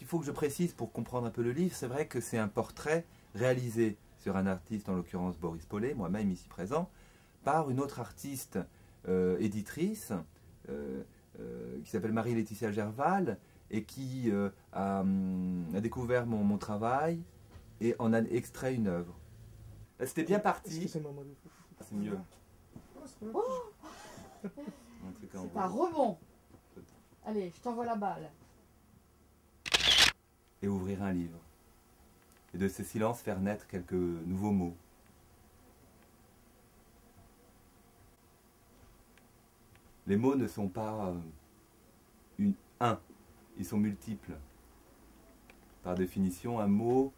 qu'il faut que je précise pour comprendre un peu le livre, c'est vrai que c'est un portrait réalisé sur un artiste, en l'occurrence Boris Paulet, moi-même ici présent, par une autre artiste euh, éditrice euh, euh, qui s'appelle Marie-Laetitia Gerval et qui a, hum, a, découvert mon, mon, travail et en a extrait une œuvre. C'était bien parti. C'est mieux. Oh c'est un rebond. Allez, je t'envoie la balle. Et ouvrir un livre. Et de ces silences faire naître quelques nouveaux mots. Les mots ne sont pas euh, un, ils sont multiples. Par définition, un mot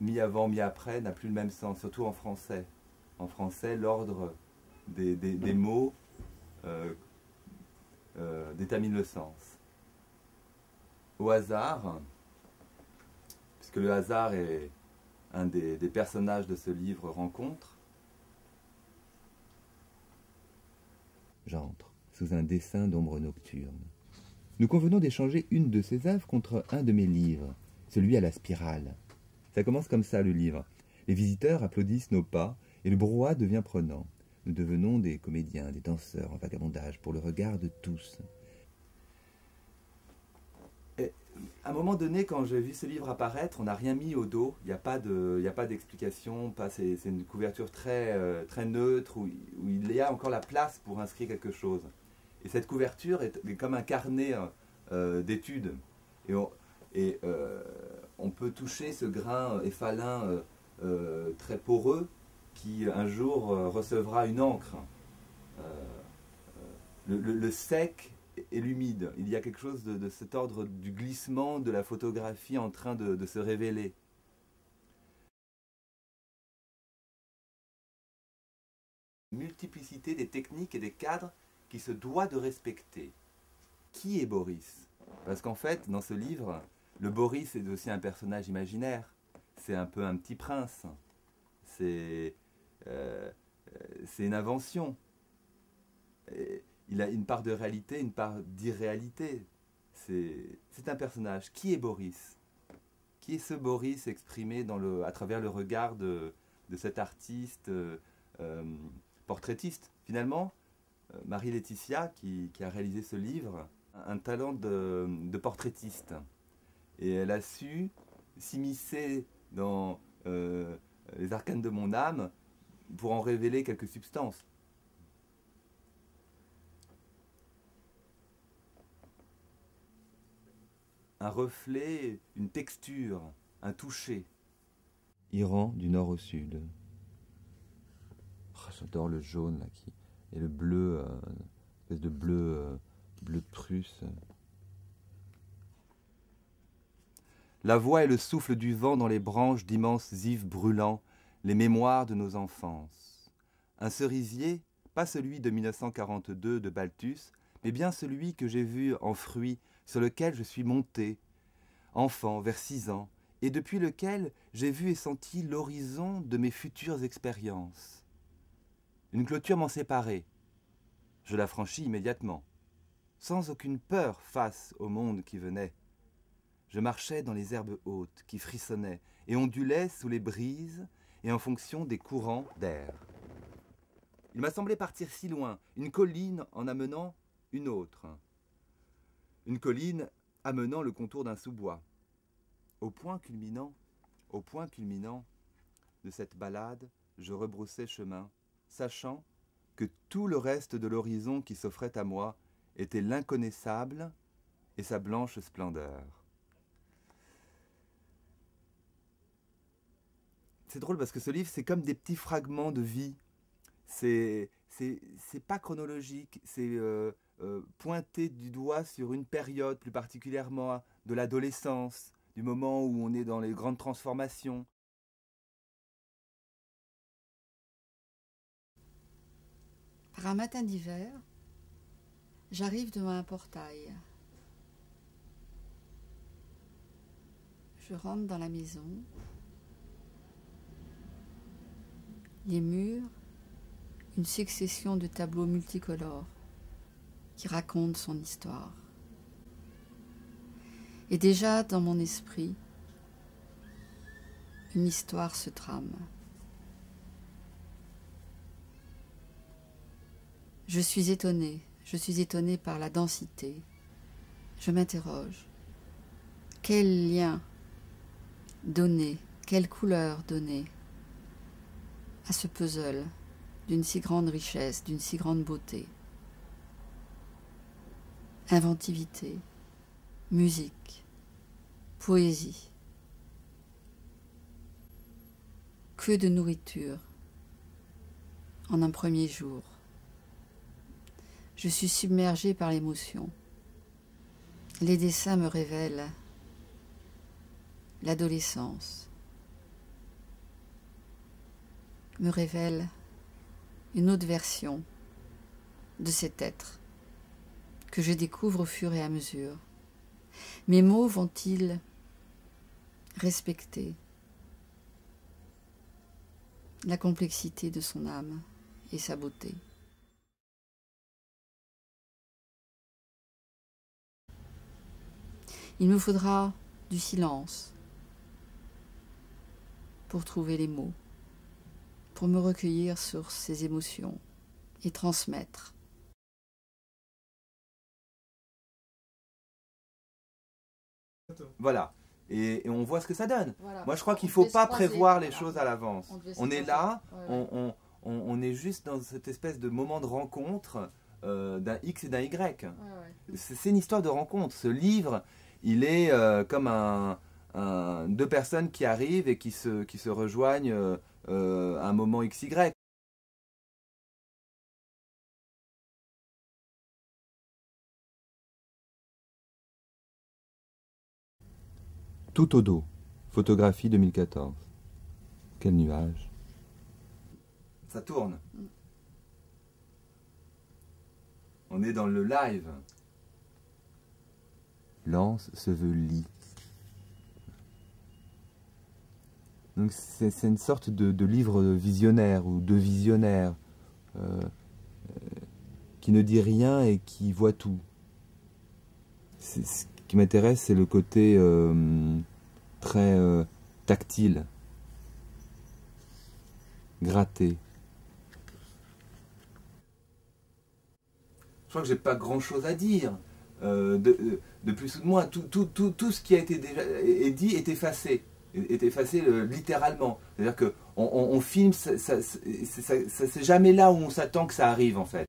mis avant, mis après n'a plus le même sens, surtout en français. En français, l'ordre des, des, mots euh, euh, détermine le sens. Au hasard, puisque le hasard est un des, personnages de ce livre Rencontre, j'entre sous un dessin d'ombre nocturne. Nous convenons d'échanger une de ces œuvres contre un de mes livres, celui à la spirale. Ça commence comme ça le livre. Les visiteurs applaudissent nos pas et le brouhaha devient prenant. Nous devenons des comédiens, des danseurs en vagabondage pour le regard de tous. Et à un moment donné, quand j'ai vu ce livre apparaître, on n'a rien mis au dos. Il n'y a pas d'explication. c'est, une couverture très, euh, très neutre où, il y a encore la place pour inscrire quelque chose. Et cette couverture est, comme un carnet euh, d'études. Et, euh, on peut toucher ce grain effalin très poreux qui un jour recevra une encre. Le, sec et l'humide. Il y a quelque chose de, cet ordre du glissement de la photographie en train de, se révéler. Multiplicité des techniques et des cadres qui se doit de respecter. Qui est Boris? Parce qu'en fait, dans ce livre, le Boris est aussi un personnage imaginaire. C'est un peu un petit prince. C'est euh, euh, c'est une invention. Il a une part de réalité, une part d'irréalité. C'est un personnage. Qui est Boris? Qui est ce Boris exprimé à travers le regard de, cet artiste euh, portraitiste Finalement, Marie-Laetitia, qui, qui, a réalisé ce livre, a un talent de portraitiste. Et elle a su s'immiscer dans les arcanes de mon âme pour en révéler quelques substances. Un reflet, une texture, un toucher. Iran du nord au sud. Oh, j'adore le jaune là qui et le bleu, euh, espèce de bleu, euh, bleu prusse. La voix et le souffle du vent dans les branches d'immenses ifs brûlants les mémoires de nos enfances. Un cerisier, pas celui de 1942 de Balthus, mais bien celui que j'ai vu en fruit, sur lequel je suis monté, enfant, vers six ans, et depuis lequel j'ai vu et senti l'horizon de mes futures expériences. Une clôture m'en séparait. Je la franchis immédiatement, sans aucune peur face au monde qui venait. Je marchais dans les herbes hautes qui frissonnaient et ondulaient sous les brises et en fonction des courants d'air. Il m'a semblé partir si loin, une colline en amenant une autre. Une colline amenant le contour d'un sous-bois. Au point culminant, au point culminant de cette balade, je rebroussais chemin, sachant que tout le reste de l'horizon qui s'offrait à moi était l'inconnaissable et sa blanche splendeur. c'est drôle parce que ce livre, c'est comme des petits fragments de vie. C'est c'est pas chronologique, c'est euh, euh, pointé du doigt sur une période plus particulièrement de l'adolescence, du moment où on est dans les grandes transformations. Par un matin d'hiver, j'arrive devant un portail. Je rentre dans la maison, les murs, une succession de tableaux multicolores qui racontent son histoire. Et déjà dans mon esprit, une histoire se trame. Je suis étonnée, je suis étonnée par la densité. Je m'interroge. Quel lien donner, quelle couleur donner à ce puzzle d'une si grande richesse, d'une si grande beauté? Inventivité, musique, poésie. Que de nourriture en un premier jour. Je suis submergée par l'émotion. Les dessins me révèlent l'adolescence, me révèlent une autre version de cet être que je découvre au fur et à mesure. Mes mots vont-ils respecter la complexité de son âme et sa beauté? Il me faudra du silence pour trouver les mots, pour me recueillir sur ces émotions et transmettre. Voilà. Et, et on voit ce que ça donne. Voilà. Moi, je crois qu'il ne faut pas prévoir les Voilà. choses à l'avance. On est là, Ouais, on, on- on- on est juste dans cette espèce de moment de rencontre euh, d'un X et d'un Y. Ouais, ouais. C'est une histoire de rencontre. Ce livre, il est euh, comme un, un- deux personnes qui arrivent et qui se, qui se rejoignent euh, à un moment XY. Tout au dos. Photographie 2014. Quel nuage. Ça tourne. On est dans le live. Lance se veut lit. Donc c'est une sorte de, de livre visionnaire ou de visionnaire euh, euh, qui ne dit rien et qui voit tout. Ce qui m'intéresse, c'est le côté euh, très euh, tactile, gratté. Je crois que j'ai pas grand chose à dire. euh, de, de- de plus tout, ce qui a été déjà dit est effacé, est effacé euh, littéralement. C'est-à-dire que on, filme, c'est jamais là où on s'attend que ça arrive en fait.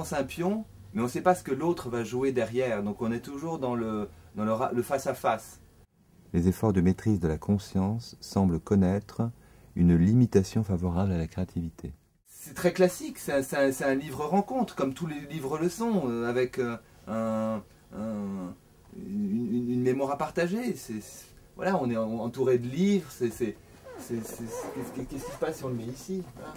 Avance un pion, mais on ne sait pas ce que l'autre va jouer derrière, donc on est toujours dans le, dans le ra- le face-à-face. Les efforts de maîtrise de la conscience semblent connaître une limitation favorable à la créativité. C'est très classique, c'est un, livre rencontre, comme tous les livres le sont, euh, avec euh, un- un- une, mémoire à partager. Voilà, on est en- entouré de livres, c'est... Qu'est-ce qui- qu'est-ce qui se passe si on le met ici Voilà.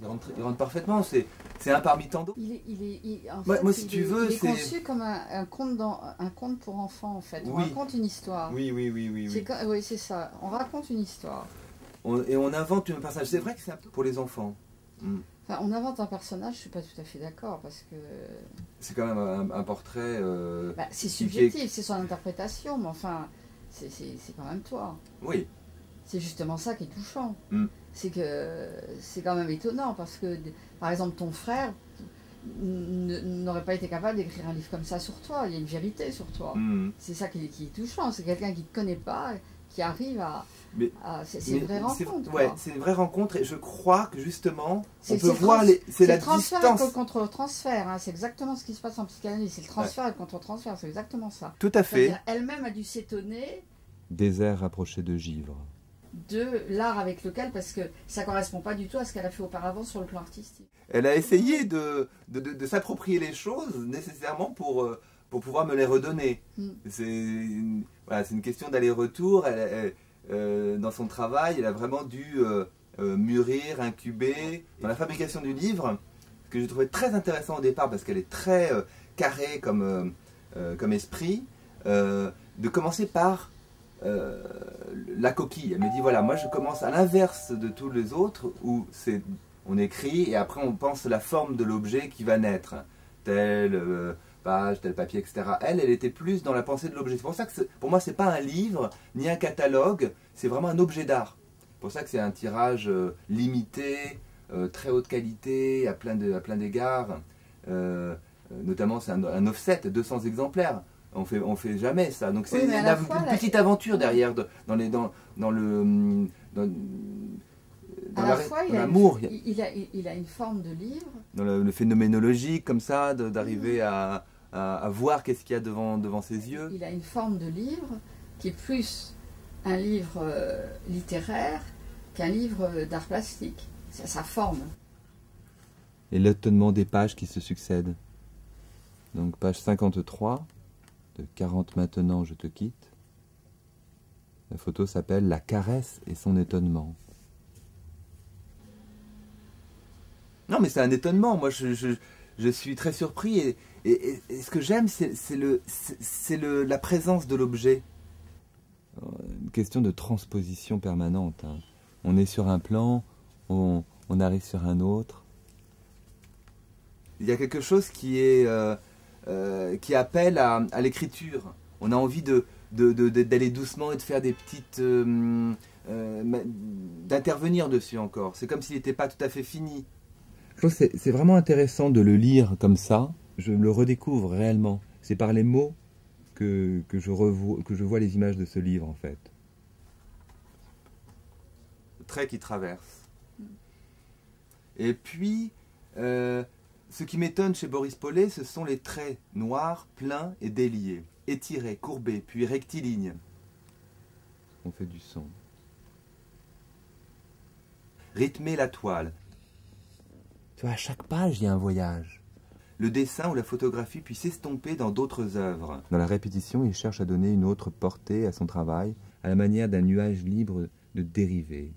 Il, rentre, il rentre parfaitement, c'est c'est un parmi tant d'autres. Il est, il est, il- en Moi- fait, moi, si il tu est- veux, c'est- conçu comme un, un conte dans, un conte pour enfants en fait. On raconte une histoire. Oui, oui, oui, oui. C'est oui, c'est ça. On raconte une histoire. On- et on invente un personnage. C'est vrai que c'est un peu pour les enfants. Mm. Enfin, on invente un personnage. Je suis pas tout à fait d'accord parce que C'est quand même un, un portrait. euh, bah, c'est subjectif, c'est son interprétation, mais enfin, c'est c'est- c'est quand même toi. Oui, C'est justement ça qui est touchant. Mm. C'est que c'est quand même étonnant parce que, par exemple, ton frère n'aurait pas été capable d'écrire un livre comme ça sur toi. Il y a une vérité sur toi. Mm. C'est ça qui, est- qui est touchant. C'est quelqu'un qui ne te connaît pas, qui arrive à. Mais- c'est une vraie c'est- rencontre. Ouais, c'est une vraie rencontre et je crois que justement, C'est- on peut le voir trans- les. C'est C'est la le transfert distance. co- contre transfert. hein. C'est exactement ce qui se passe en psychanalyse. C'est le transfert et le contre-transfert. C'est exactement ça. Tout à fait. C'est-à-dire, Elle-même a dû s'étonner Désert rapproché de givre. De l'art avec lequel, parce que ça correspond pas du tout à ce qu'elle a fait auparavant sur le plan artistique. Elle a essayé de, de, de- de s'approprier les choses nécessairement pour, euh, pour pouvoir me les redonner. Mm. C'est une, voilà, une question d'aller-retour. Elle- elle- euh, dans son travail, elle a vraiment dû euh, mûrir, incuber. Dans la fabrication du livre, ce que j'ai trouvé très intéressant au départ, parce qu'elle est très euh, carrée comme, comme esprit, de commencer par euh, la coquille. Elle me dit voilà, moi je commence à l'inverse de tous les autres où c'est on écrit et après on pense la forme de l'objet qui va naître, telle euh, page, tel papier, etc. Elle, elle était plus dans la pensée de l'objet. C'est pour ça que pour moi c'est pas un livre ni un catalogue, c'est vraiment un objet d'art. C'est pour ça que c'est un tirage euh, limité, très haute qualité, à plein d'égards. notamment c'est un, un, offset, 200 exemplaires. On fait, on fait jamais ça. Donc c'est une, petite aventure derrière dans, les, dans, dans le. Dans, l'amour. Il, a, il, a, une forme de livre. Dans le, phénoménologique, comme ça, d'arriver à, à, voir qu'est-ce qu'il y a devant, devant ses yeux. Il a une forme de livre qui est plus un livre euh, littéraire qu'un livre d'art plastique. C'est sa forme. Et l'étonnement des pages qui se succèdent. Donc page 53. 40 maintenant, je te quitte. La photo s'appelle La caresse et son étonnement. Non, mais c'est un étonnement. Moi, je, suis très surpris. Et, ce que j'aime, c'est la présence de l'objet. Euh, une question de transposition permanente. Hein. On est sur un plan, on, on, arrive sur un autre. Il y a quelque chose qui est. Euh, euh, qui appelle à, l'écriture. On a envie de, d'aller doucement et de faire des petites... Euh, euh, d'intervenir dessus encore. C'est comme s'il n'était pas tout à fait fini. Je trouve que c'est vraiment intéressant de le lire comme ça. Je le redécouvre réellement. C'est par les mots que, que, je revois, que je vois les images de ce livre en fait. Le trait qui traverse. Et puis, ce qui m'étonne chez Boris Paulet, ce sont les traits noirs, pleins et déliés, étirés, courbés, puis rectilignes. On fait du son. Rythmer la toile. Tu vois, à chaque page, il y a un voyage. Le dessin ou la photographie puisse s'estomper dans d'autres œuvres. Dans la répétition, il cherche à donner une autre portée à son travail, à la manière d'un nuage libre de dériver.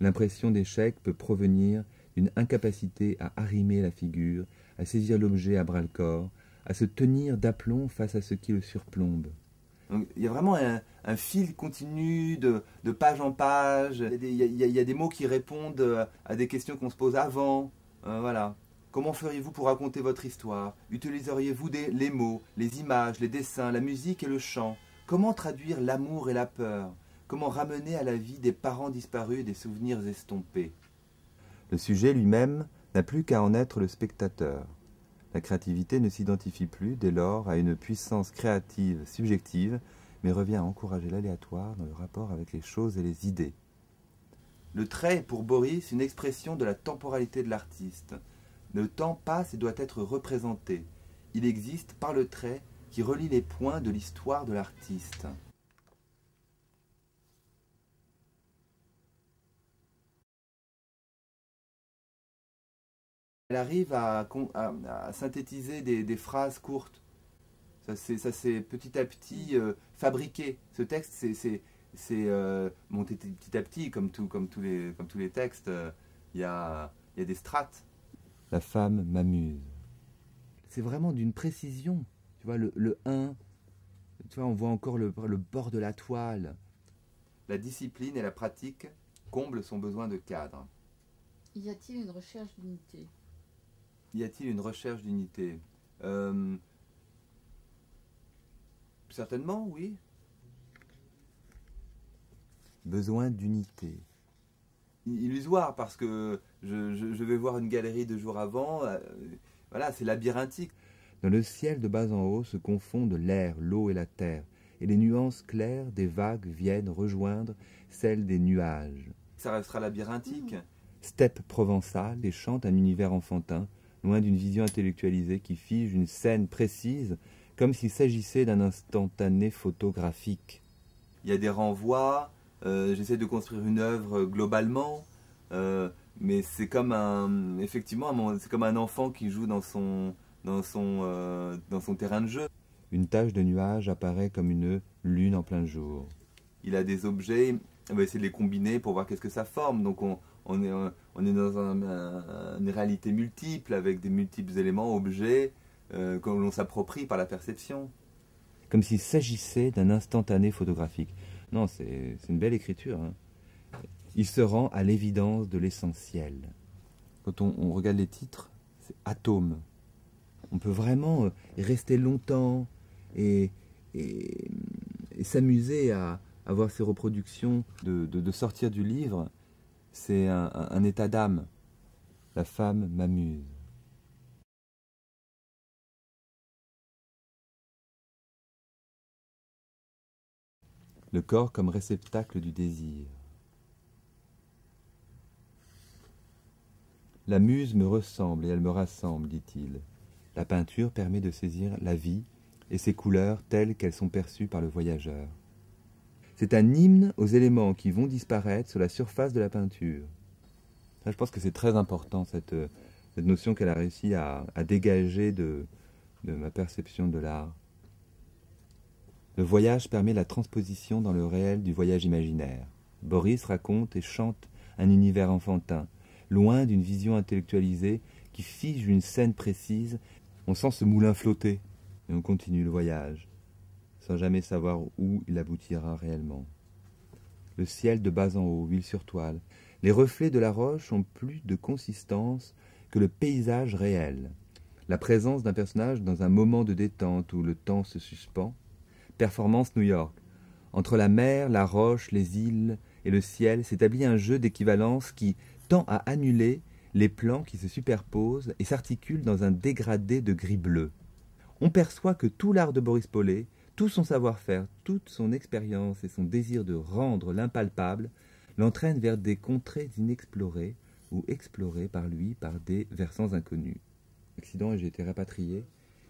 L'impression d'échec peut provenir une incapacité à arrimer la figure, à saisir l'objet à bras-le-corps, à se tenir d'aplomb face à ce qui le surplombe. il y a vraiment un, fil continu de, page en page. Il y, a des, mots qui répondent à des questions qu'on se pose avant. Euh, voilà. Comment feriez-vous pour raconter votre histoire? Utiliseriez-vous les mots, les images, les dessins, la musique et le chant? Comment traduire l'amour et la peur? Comment ramener à la vie des parents disparus et des souvenirs estompés? Le sujet lui-même n'a plus qu'à en être le spectateur. La créativité ne s'identifie plus dès lors à une puissance créative subjective, mais revient à encourager l'aléatoire dans le rapport avec les choses et les idées. Le trait est pour Boris une expression de la temporalité de l'artiste. Le temps passe et doit être représenté. Il existe par le trait qui relie les points de l'histoire de l'artiste. Elle arrive à, synthétiser des, phrases courtes. Ça s'est petit à petit euh, fabriqué. Ce texte, c'est euh, monté petit à petit, comme, tout, comme, tous, les, comme tous les textes. Euh, il y, a, y, a, des strates. La femme m'amuse. C'est vraiment d'une précision. Tu vois, le, le 1, tu vois, on voit encore le, le bord de la toile. La discipline et la pratique comblent son besoin de cadre. Y a-t-il une recherche d'unité? Y a-t-il une recherche d'unité? Euh, Certainement, oui. Besoin d'unité. Illusoire, parce que je, vais voir une galerie deux jours avant. Euh, voilà, c'est labyrinthique. Dans le ciel de bas en haut se confondent l'air, l'eau et la terre, et les nuances claires des vagues viennent rejoindre celles des nuages. Ça restera labyrinthique. Steppe provençale et chante un univers enfantin, loin d'une vision intellectualisée qui fige une scène précise, comme s'il s'agissait d'un instantané photographique. Il y a des renvois, euh, j'essaie de construire une œuvre globalement, euh, mais c'est comme un, effectivement, c'est comme un enfant qui joue dans son, dans son, euh, dans son terrain de jeu. Une tache de nuage apparaît comme une lune en plein jour. Il a des objets, on va essayer de les combiner pour voir qu'est-ce que ça forme. Donc on, on est, dans une réalité multiple avec des multiples éléments, objets euh, que l'on s'approprie par la perception. Comme s'il s'agissait d'un instantané photographique. Non, c'est une belle écriture. Hein. Il se rend à l'évidence de l'essentiel. Quand on, regarde les titres, c'est atome. On peut vraiment euh, rester longtemps et, s'amuser à, avoir ces reproductions, de, sortir du livre. C'est un état d'âme. La femme m'amuse. le corps comme réceptacle du désir. La muse me ressemble et elle me rassemble, dit-il. La peinture permet de saisir la vie et ses couleurs telles qu'elles sont perçues par le voyageur. C'est un hymne aux éléments qui vont disparaître sur la surface de la peinture. je pense que c'est très important, cette, notion qu'elle a réussi à, dégager de ma perception de l'art. Le voyage permet la transposition dans le réel du voyage imaginaire. Boris raconte et chante un univers enfantin, loin d'une vision intellectualisée qui fige une scène précise. On sent ce moulin flotter et on continue le voyage, sans jamais savoir où il aboutira réellement. Le ciel de bas en haut, huile sur toile. Les reflets de la roche ont plus de consistance que le paysage réel. La présence d'un personnage dans un moment de détente où le temps se suspend, Performance New York. Entre la mer, la roche, les îles et le ciel s'établit un jeu d'équivalence qui tend à annuler les plans qui se superposent et s'articulent dans un dégradé de gris bleu. On perçoit que tout l'art de Boris Paulet, tout son savoir-faire, toute son expérience et son désir de rendre l'impalpable l'entraînent vers des contrées inexplorées ou explorées par lui par des versants inconnus. Accident et j'ai été rapatrié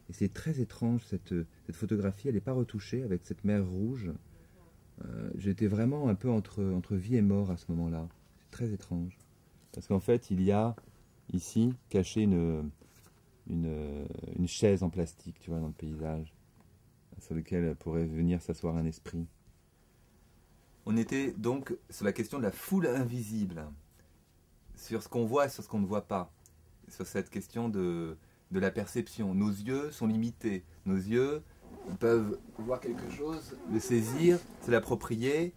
et c'est très étrange, cette, cette photographie, elle n'est pas retouchée avec cette mer rouge. Euh, j'étais vraiment un peu entre, entre vie et mort à ce moment-là. C'est très étrange. Parce qu'en fait, il y a ici caché une, une, une, chaise en plastique, tu vois, dans le paysage, sur lequel pourrait venir s'asseoir un esprit. On était donc sur la question de la foule invisible, sur ce qu'on voit et sur ce qu'on ne voit pas, sur cette question de, de la perception. Nos yeux sont limités. Nos yeux peuvent voir quelque chose, le saisir, se l'approprier,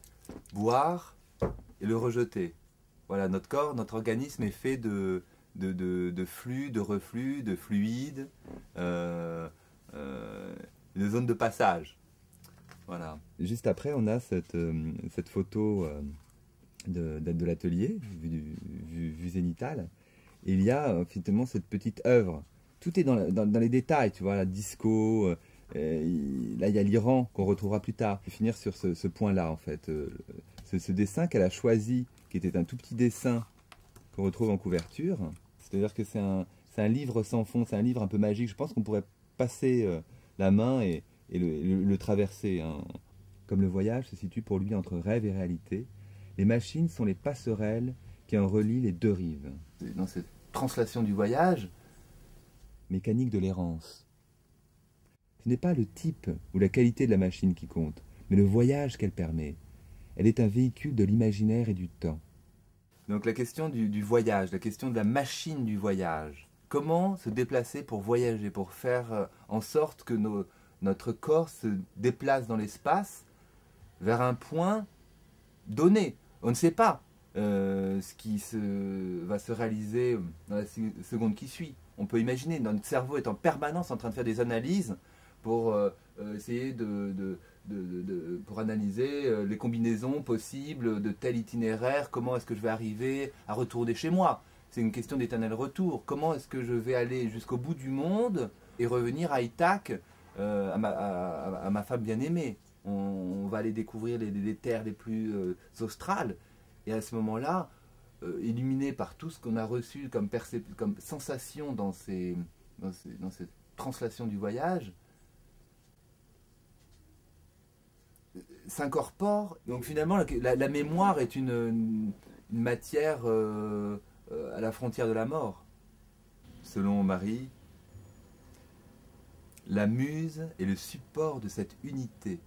boire et le rejeter. Voilà, notre corps, notre organisme est fait de, de, flux, de reflux, de fluides, euh, euh, de zones de passage. Voilà. Juste après, on a cette, euh, cette photo de, de l'atelier, vue, vue, zénitale. Et il y a finalement cette petite œuvre tout est dans, les détails, tu vois, la disco, euh, euh, là il y a l'Iran qu'on retrouvera plus tard. Je vais finir sur ce, point-là en fait. Euh, ce, dessin qu'elle a choisi, qui était un tout petit dessin qu'on retrouve en couverture, c'est-à-dire que c'est un, livre sans fond, c'est un livre un peu magique. Je pense qu'on pourrait passer la main et, le, traverser. Hein. Comme le voyage se situe pour lui entre rêve et réalité, les machines sont les passerelles qui en relient les deux rives. Dans cette translation du voyage, mécanique de l'errance. Ce n'est pas le type ou la qualité de la machine qui compte, mais le voyage qu'elle permet. Elle est un véhicule de l'imaginaire et du temps. Donc la question du, voyage, la question de la machine du voyage. Comment se déplacer pour voyager, pour faire euh, en sorte que notre corps se déplace dans l'espace vers un point donné. On ne sait pas euh, ce qui va se réaliser dans la seconde qui suit on peut imaginer, notre cerveau est en permanence en train de faire des analyses pour euh, essayer de, pour analyser les combinaisons possibles de tel itinéraire, comment est-ce que je vais arriver à retourner chez moi. C'est une question d'éternel retour. Comment est-ce que je vais aller jusqu'au bout du monde et revenir à Ithac, à, ma, femme bien-aimée? On, va aller découvrir les, terres les plus australes. Et à ce moment-là, euh, illuminé par tout ce qu'on a reçu comme, comme sensation dans, cette translation du voyage, s'incorpore. Donc finalement, la, mémoire est une, matière euh, euh, à la frontière de la mort. Selon Marie, la muse est le support de cette unité